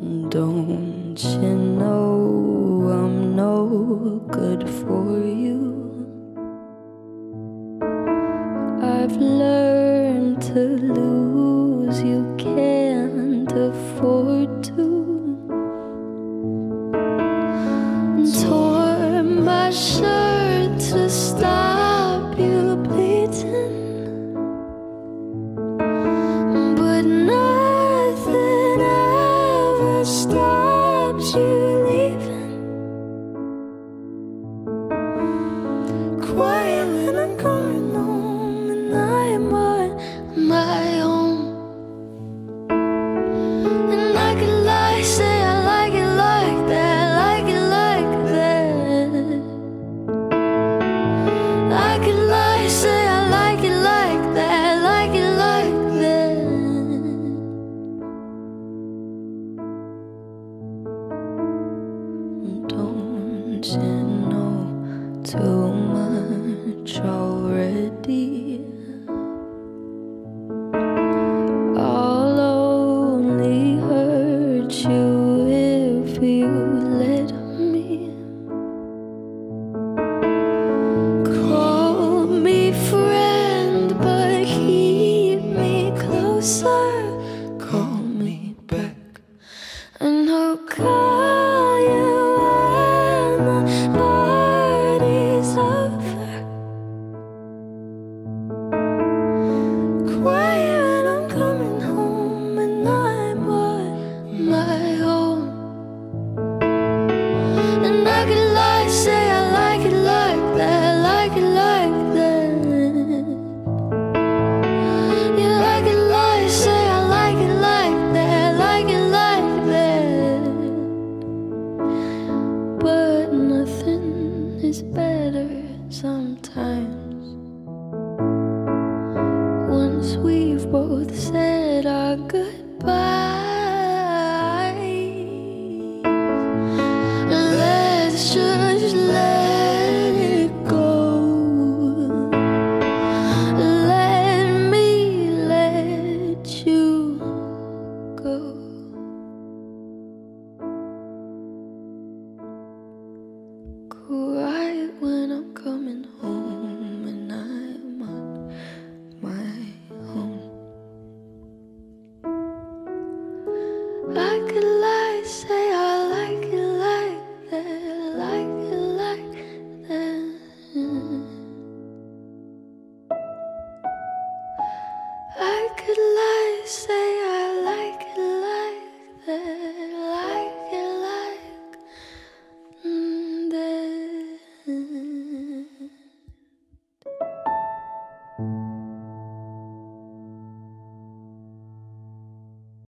Don't you know I'm no good for you? I've learned to lose, you can't afford to. Tore my shirt to stop Don't know too much already? I'll only hurt you if you let me. Call me friend, but keep me closer. Quiet when I'm coming home, and I'm on my own. And I could lie, say I like it like that, like it like that. Yeah, I could lie, say I like it like that, like it like that. But nothing is better sometimes. Both said our goodbyes. Let's just let it go. Let me let you go. Quiet say